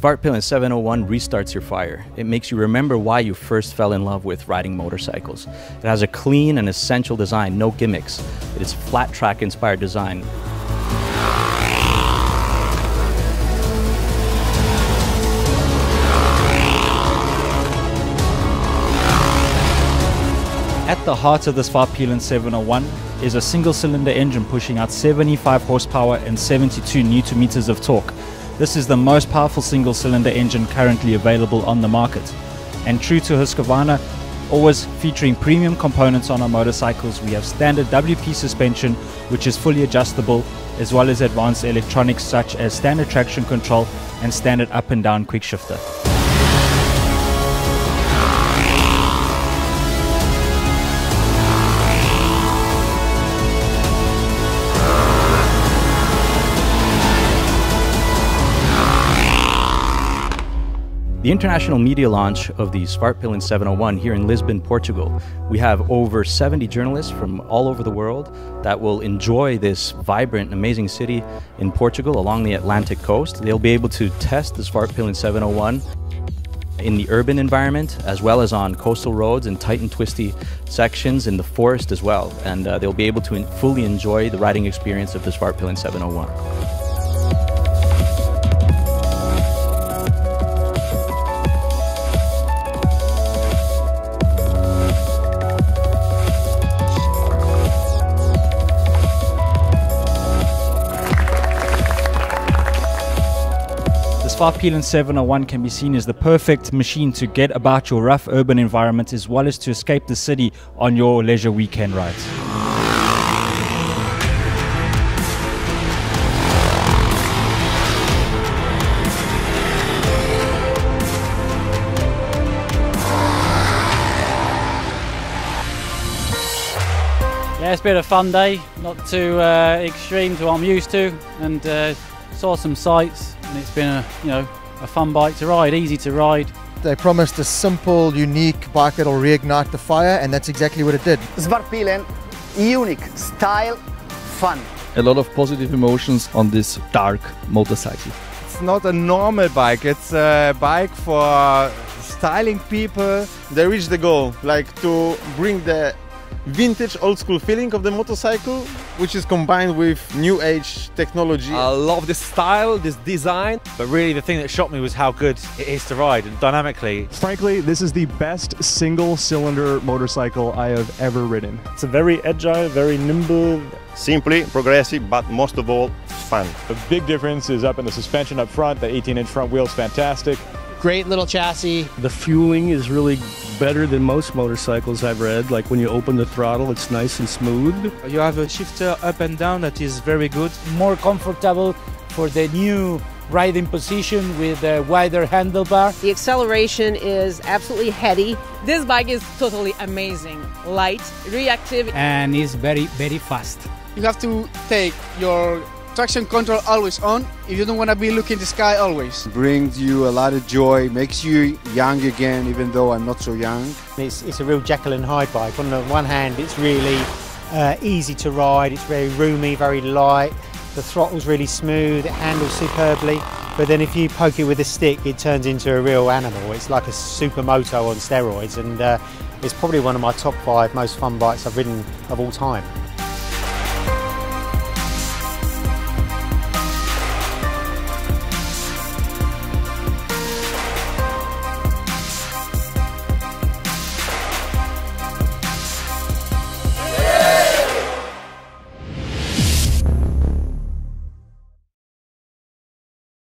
Svartpilen 701 restarts your fire. It makes you remember why you first fell in love with riding motorcycles. It has a clean and essential design, no gimmicks. It is flat track inspired design. At the heart of this Svartpilen 701 is a single cylinder engine pushing out 75 horsepower and 72 newton meters of torque. This is the most powerful single cylinder engine currently available on the market. And true to Husqvarna, always featuring premium components on our motorcycles, we have standard WP suspension, which is fully adjustable, as well as advanced electronics such as standard traction control and standard up and down quick shifter. The international media launch of the Svartpilen 701 here in Lisbon, Portugal. We have over 70 journalists from all over the world that will enjoy this vibrant, amazing city in Portugal along the Atlantic coast. They'll be able to test the Svartpilen 701 in the urban environment as well as on coastal roads and tight and twisty sections in the forest as well. And uh, they'll be able to fully enjoy the riding experience of the Svartpilen 701. Svartpilen 701 can be seen as the perfect machine to get about your rough urban environment as well as to escape the city on your leisure weekend rides. Yeah, it's been a fun day, not too uh, extreme to what I'm used to, and uh, saw some sights, and it's been a you know a fun bike to ride, easy to ride. They promised a simple, unique bike that'll reignite the fire, and that's exactly what it did. Svartpilen, unique, style, fun. A lot of positive emotions on this dark motorcycle. It's not a normal bike, it's a bike for styling people. They reach the goal, like to bring the vintage old school feeling of the motorcycle which is combined with new age technology. I love this style, this design, but really the thing that shocked me was how good it is to ride and dynamically. Frankly, this is the best single cylinder motorcycle I have ever ridden. It's a very agile, very nimble, simply progressive, but most of all fun. The big difference is up in the suspension up front. The 18 inch front wheel is fantastic. Great little chassis. The fueling is really better than most motorcycles I've read. Like when you open the throttle, it's nice and smooth. You have a shifter up and down that is very good. More comfortable for the new riding position with a wider handlebar. The acceleration is absolutely heady. This bike is totally amazing. Light, reactive, and is very, very fast. You have to take your traction control always on if you don't want to be looking the sky always. Brings you a lot of joy, makes you young again, even though I'm not so young. It's, it's a real Jekyll and Hyde bike. On the one hand, it's really uh, easy to ride, it's very roomy, very light, the throttle's really smooth, it handles superbly. But then if you poke it with a stick, it turns into a real animal. It's like a supermoto on steroids, and uh, it's probably one of my top five most fun bikes I've ridden of all time.